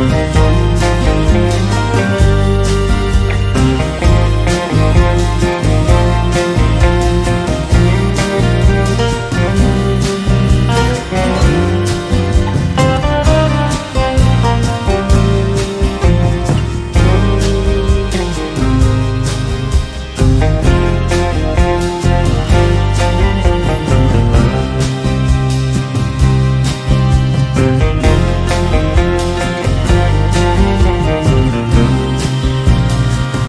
Música